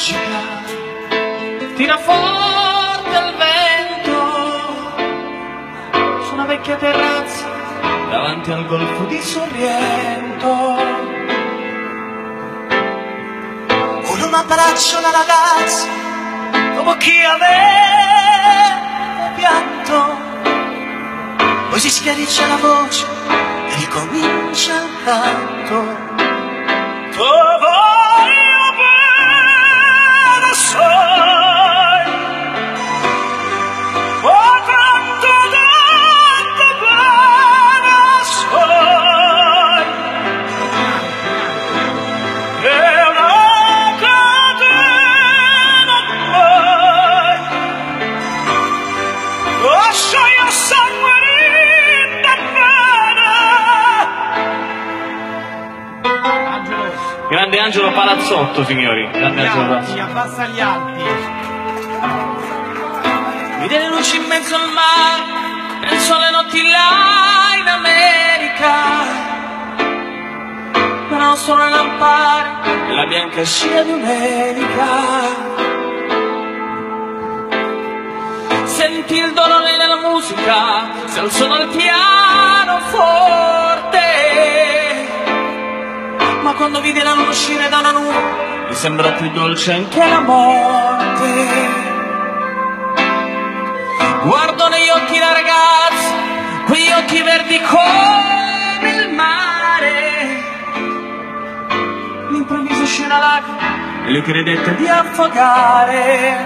magica, tira forte il vento su una vecchia terrazza davanti al golfo di Sorrento. Con un abbraccio una ragazza, dopo chi aveva pianto, poi si schiarisce la voce e ricomincia il canto. Grande Angelo Palazzotto, signori. Grande Angelo Palazzotto. abbassa gli alti. Vide le luci in mezzo al mare, penso alle notti là in America. Però solo il lampare e la bianca scia di un'elica. Sentì il dolore della musica, si alzò dal pianoforte. Gli sembrò più dolce anche la morte. Guardo negli occhi la ragazza, quegli occhi verdi come il mare. All'improvviso uscì una lacrima e le credette di affogare.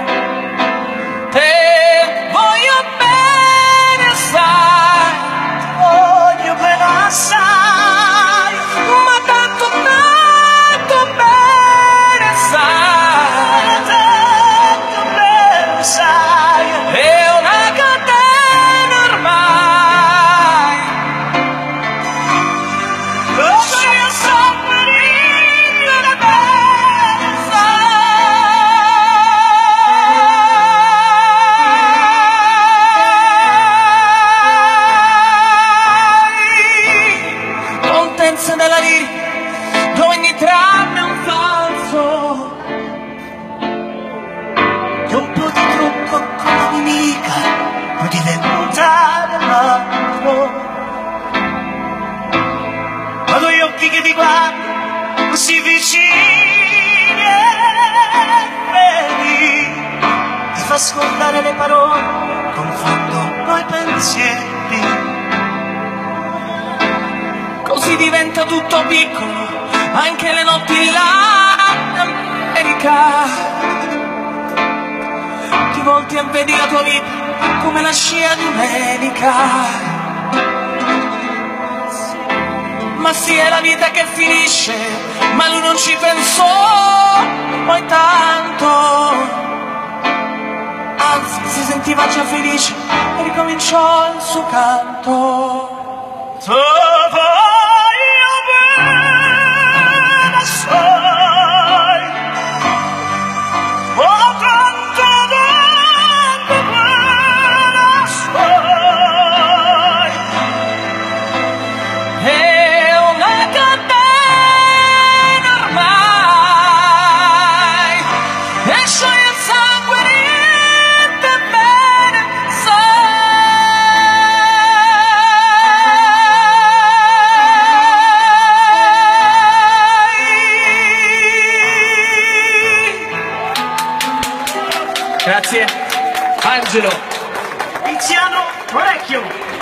Trama è un falso. Che un po' di trucco la nemica può diventare l'altro. Ma con gli occhi che ti guardano così vicini e vedi, ti fa ascoltare le parole, confondono i pensieri. Così diventa tutto piccolo, anche le notti là in America. Ti volti e vedi la tua vita come la scia di un'elica. Ma sì, è la vita che finisce, ma lui non ci pensò poi tanto. Anzi, si sentiva già felice e ricominciò il suo canto. Grazie. Angelo. Tiziano Orecchio.